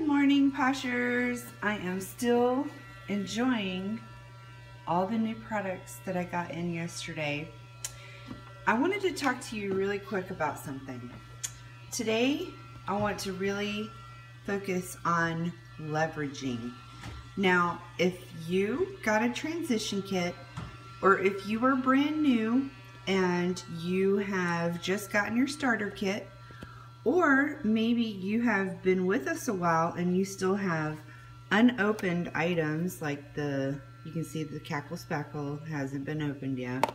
Good morning, Poshers. I am still enjoying all the new products that I got in yesterday. I wanted to talk to you really quick about something. Today, I want to really focus on leveraging. Now, if you got a transition kit or if you are brand new and you have just gotten your starter kit or maybe you have been with us a while and you still have unopened items like the, you can see the Cackle Spackle hasn't been opened yet.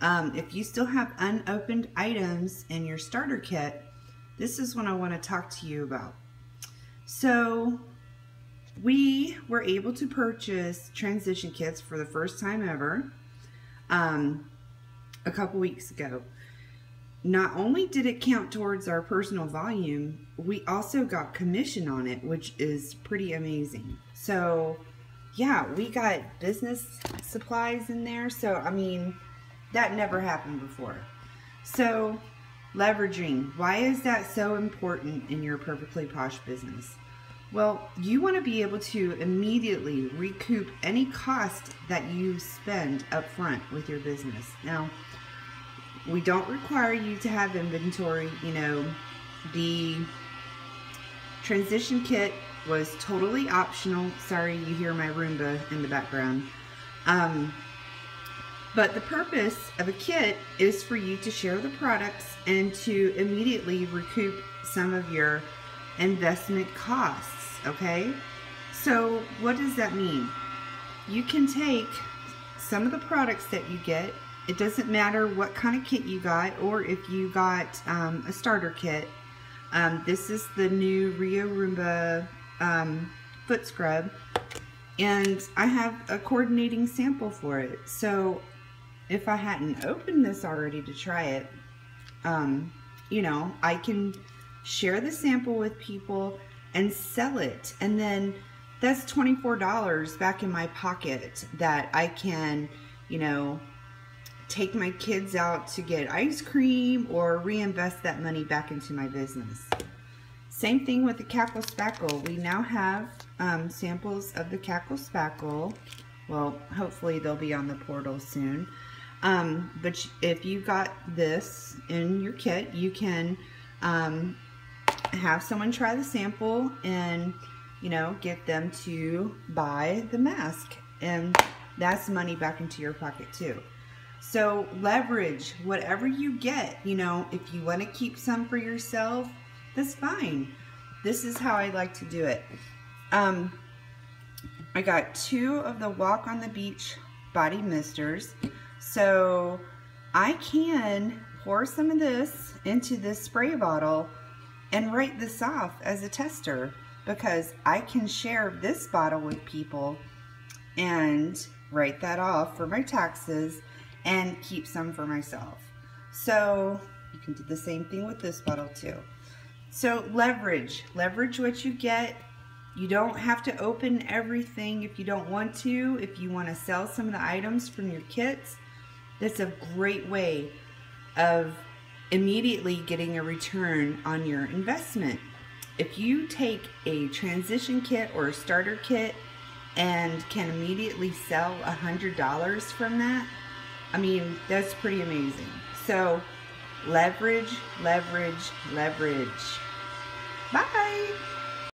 Um, if you still have unopened items in your starter kit, this is what I want to talk to you about. So we were able to purchase transition kits for the first time ever um, a couple weeks ago not only did it count towards our personal volume, we also got commission on it, which is pretty amazing. So, yeah, we got business supplies in there. So, I mean, that never happened before. So, leveraging. Why is that so important in your perfectly posh business? Well, you want to be able to immediately recoup any cost that you spend up front with your business. Now, we don't require you to have inventory. You know, the transition kit was totally optional. Sorry you hear my Roomba in the background. Um, but the purpose of a kit is for you to share the products and to immediately recoup some of your investment costs, okay? So what does that mean? You can take some of the products that you get it doesn't matter what kind of kit you got or if you got um, a starter kit. Um, this is the new Rio Roomba um, foot scrub and I have a coordinating sample for it. So if I hadn't opened this already to try it, um, you know, I can share the sample with people and sell it. And then that's $24 back in my pocket that I can, you know, take my kids out to get ice cream or reinvest that money back into my business. Same thing with the Cackle Spackle. We now have um, samples of the Cackle Spackle. Well, hopefully they'll be on the portal soon. Um, but if you got this in your kit, you can um, have someone try the sample and, you know, get them to buy the mask. And that's money back into your pocket too. So leverage whatever you get. You know, if you want to keep some for yourself, that's fine. This is how I like to do it. Um, I got two of the Walk on the Beach body misters. So I can pour some of this into this spray bottle and write this off as a tester because I can share this bottle with people and write that off for my taxes and keep some for myself. So you can do the same thing with this bottle too. So leverage, leverage what you get. You don't have to open everything if you don't want to. If you want to sell some of the items from your kits, that's a great way of immediately getting a return on your investment. If you take a transition kit or a starter kit and can immediately sell a $100 from that, I mean, that's pretty amazing. So leverage, leverage, leverage. Bye.